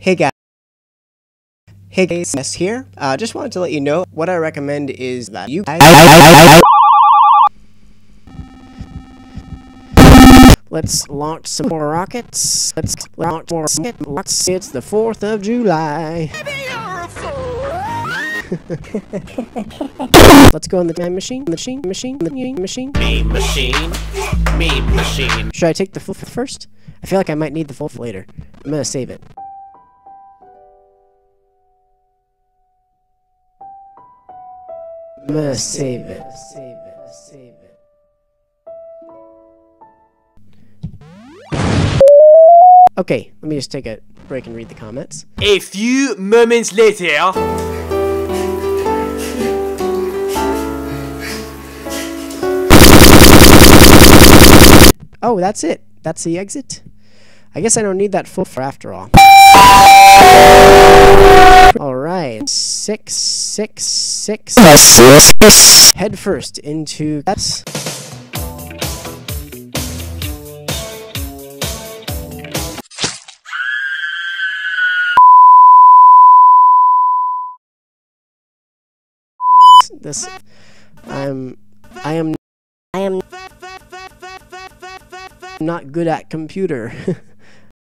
Hey guys. Hey guys, yes here. Uh, just wanted to let you know what I recommend is that you guys. Let's launch some more rockets. Let's launch more rockets. It's the 4th of July. Let's go on the time machine, machine, machine, machine, machine. Meme machine. Meme machine. Should I take the full first? I feel like I might need the full later. I'm gonna save it. Save it. Save it. Save it. Okay, let me just take a break and read the comments. A few moments later. Oh, that's it. That's the exit. I guess I don't need that full for after all. All six, six, six. Head first into. This, I'm, I am, I am not good at computer.